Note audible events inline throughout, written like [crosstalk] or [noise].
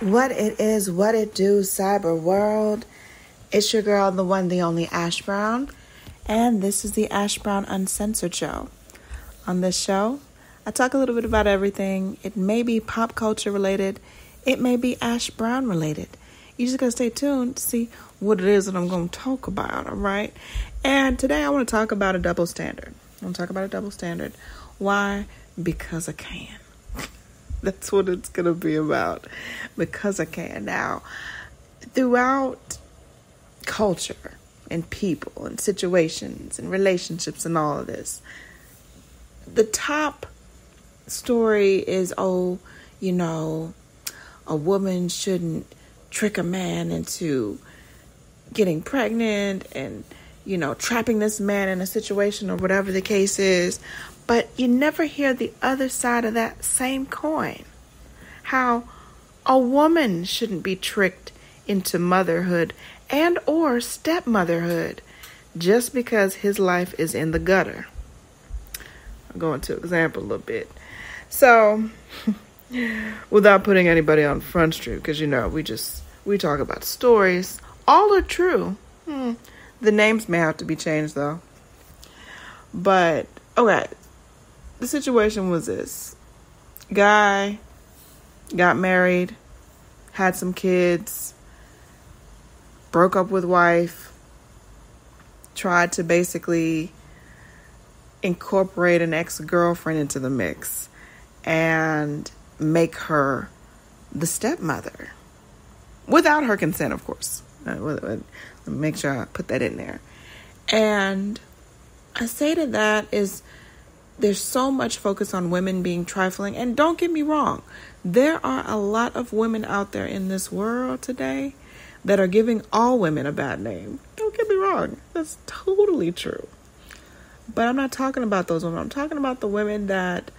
What it is, what it do, cyber world. It's your girl, the one, the only Ash Brown, and this is the Ash Brown Uncensored Show. On this show, I talk a little bit about everything. It may be pop culture related, it may be Ash Brown related. You just gotta stay tuned to see what it is that I'm gonna talk about, all right? And today I wanna talk about a double standard. I wanna talk about a double standard. Why? Because I can. [laughs] That's what it's going to be about because I can. Now, throughout culture and people and situations and relationships and all of this, the top story is oh, you know, a woman shouldn't trick a man into getting pregnant and you know, trapping this man in a situation or whatever the case is. But you never hear the other side of that same coin. How a woman shouldn't be tricked into motherhood and or stepmotherhood just because his life is in the gutter. I'll go into example a little bit. So, [laughs] without putting anybody on Front Street, because you know we just we talk about stories. All are true. Hmm. The names may have to be changed though. But okay, the situation was this guy got married, had some kids, broke up with wife, tried to basically incorporate an ex girlfriend into the mix and make her the stepmother without her consent, of course. Uh, make sure I put that in there. And I say to that is there's so much focus on women being trifling. And don't get me wrong, there are a lot of women out there in this world today that are giving all women a bad name. Don't get me wrong, that's totally true. But I'm not talking about those women. I'm talking about the women that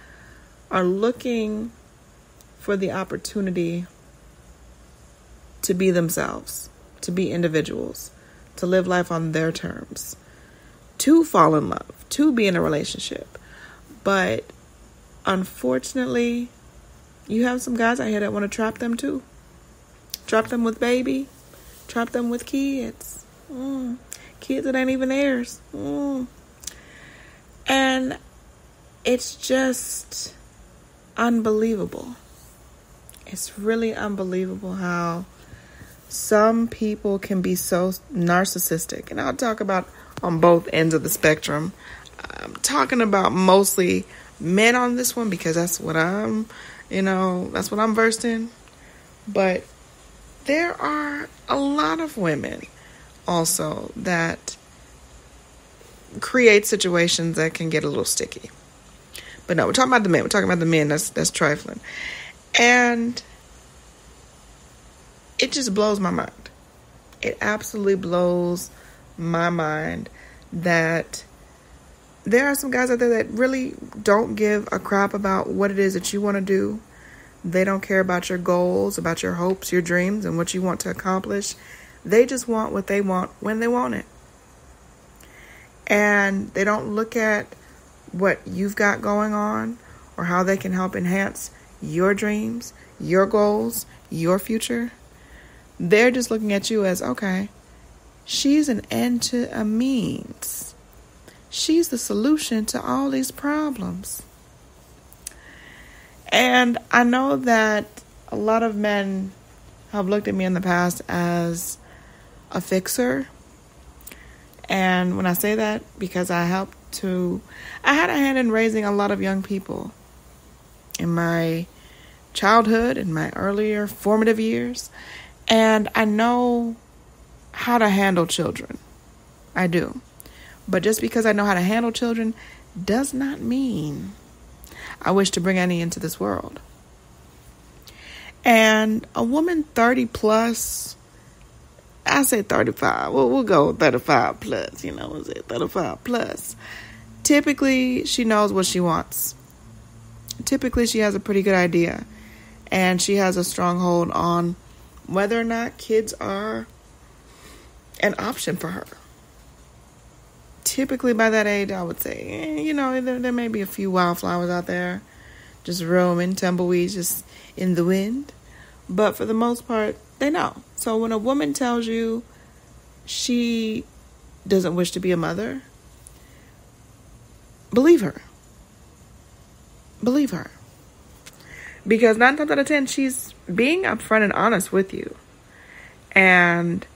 are looking for the opportunity to be themselves, to be individuals, to live life on their terms, to fall in love, to be in a relationship but unfortunately, you have some guys out here that want to trap them too. Trap them with baby, trap them with kids. Mm. Kids that ain't even theirs. Mm. And it's just unbelievable. It's really unbelievable how some people can be so narcissistic. And I'll talk about on both ends of the spectrum. I'm talking about mostly men on this one because that's what I'm, you know, that's what I'm versed in. But there are a lot of women also that create situations that can get a little sticky. But no, we're talking about the men. We're talking about the men. That's that's trifling, and it just blows my mind. It absolutely blows my mind that there are some guys out there that really don't give a crap about what it is that you want to do. They don't care about your goals, about your hopes, your dreams, and what you want to accomplish. They just want what they want when they want it. And they don't look at what you've got going on or how they can help enhance your dreams, your goals, your future. They're just looking at you as okay, she's an end to a means She's the solution to all these problems. And I know that a lot of men have looked at me in the past as a fixer. And when I say that, because I helped to, I had a hand in raising a lot of young people in my childhood, in my earlier formative years. And I know how to handle children. I do. But just because I know how to handle children does not mean I wish to bring any into this world. And a woman 30 plus, I say 35, well, we'll go 35 plus, you know, is it 35 plus? Typically, she knows what she wants. Typically, she has a pretty good idea. And she has a strong hold on whether or not kids are an option for her typically by that age, I would say, eh, you know, there, there may be a few wildflowers out there just roaming, tumbleweeds just in the wind. but for the most part, they know. So when a woman tells you she doesn't wish to be a mother, believe her. Believe her. Because nine times out of ten, she's being upfront and honest with you. And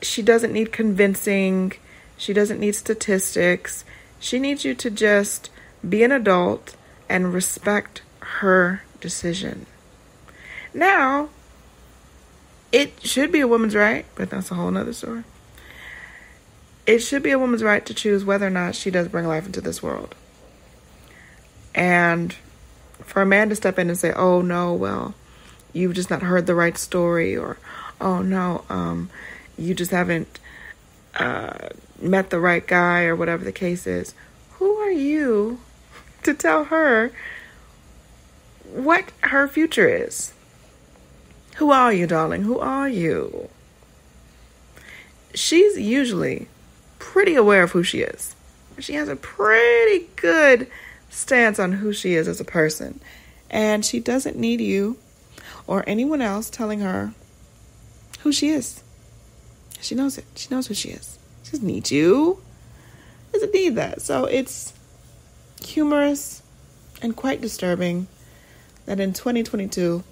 she doesn't need convincing, she doesn't need statistics. She needs you to just be an adult and respect her decision. Now, it should be a woman's right, but that's a whole nother story. It should be a woman's right to choose whether or not she does bring life into this world. And for a man to step in and say, "Oh no, well, you've just not heard the right story," or "Oh no, um, you just haven't uh, met the right guy," or whatever the case is, who are you to tell her what her future is? Who are you, darling? Who are you? She's usually pretty aware of who she is. She has a pretty good stance on who she is as a person. And she doesn't need you or anyone else telling her who she is. She knows it. She knows who she is. She doesn't need you. Doesn't need that. So it's humorous and quite disturbing that in 2022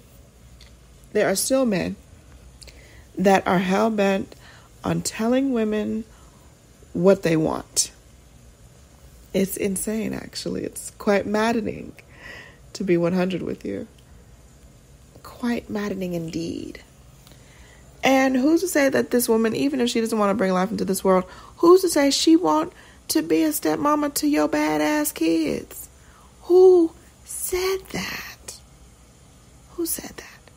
there are still men that are hell bent on telling women what they want. It's insane, actually. It's quite maddening to be 100 with you. Quite maddening indeed. And who's to say that this woman, even if she doesn't want to bring life into this world, who's to say she won't to be a stepmama to your badass kids? Who said that? Who said that?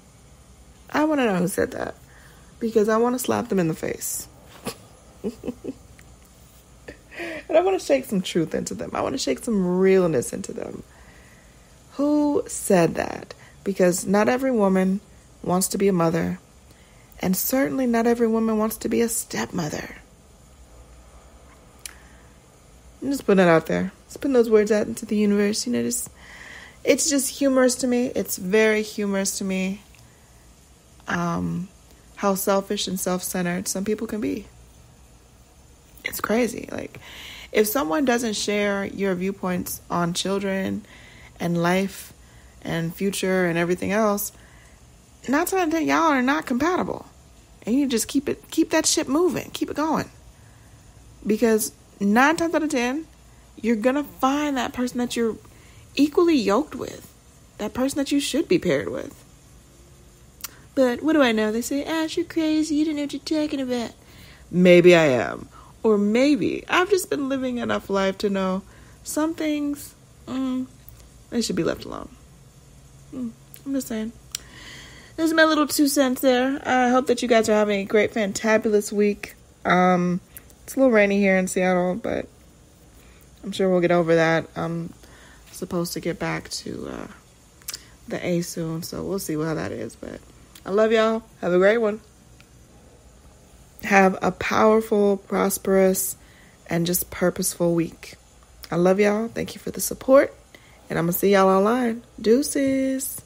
I want to know who said that because I want to slap them in the face. [laughs] I want to shake some truth into them. I want to shake some realness into them. Who said that? Because not every woman wants to be a mother, and certainly not every woman wants to be a stepmother. I'm just putting it out there. Just putting those words out into the universe. You know, just it's just humorous to me. It's very humorous to me. Um, how selfish and self-centered some people can be. It's crazy. Like if someone doesn't share your viewpoints on children and life and future and everything else, not to that y'all are not compatible. And you just keep it keep that shit moving, keep it going. Because nine times out of ten, you're gonna find that person that you're equally yoked with. That person that you should be paired with. But what do I know? They say, Ash, you're crazy, you don't know what you're talking about. Maybe I am. Or maybe I've just been living enough life to know some things, mm, they should be left alone. Mm, I'm just saying. This is my little two cents there. I hope that you guys are having a great, fantabulous week. Um, it's a little rainy here in Seattle, but I'm sure we'll get over that. I'm supposed to get back to uh, the A soon, so we'll see how that is. But I love y'all. Have a great one have a powerful, prosperous, and just purposeful week. I love y'all. Thank you for the support. And I'm going to see y'all online. Deuces.